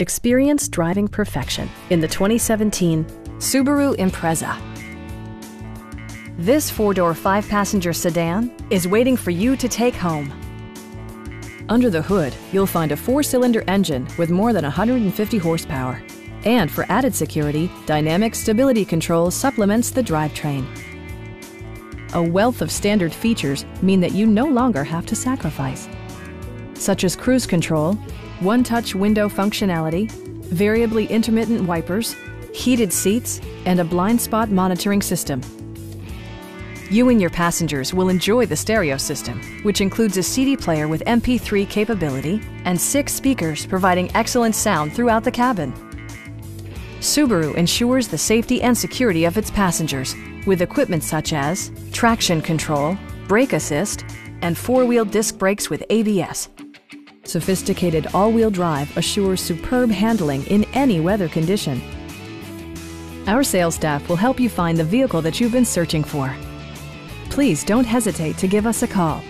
Experience driving perfection in the 2017 Subaru Impreza. This four-door, five-passenger sedan is waiting for you to take home. Under the hood, you'll find a four-cylinder engine with more than 150 horsepower. And for added security, Dynamic Stability Control supplements the drivetrain. A wealth of standard features mean that you no longer have to sacrifice, such as cruise control, one-touch window functionality, variably intermittent wipers, heated seats, and a blind spot monitoring system. You and your passengers will enjoy the stereo system, which includes a CD player with MP3 capability and six speakers providing excellent sound throughout the cabin. Subaru ensures the safety and security of its passengers with equipment such as traction control, brake assist, and four-wheel disc brakes with ABS. Sophisticated all-wheel drive assures superb handling in any weather condition. Our sales staff will help you find the vehicle that you've been searching for. Please don't hesitate to give us a call.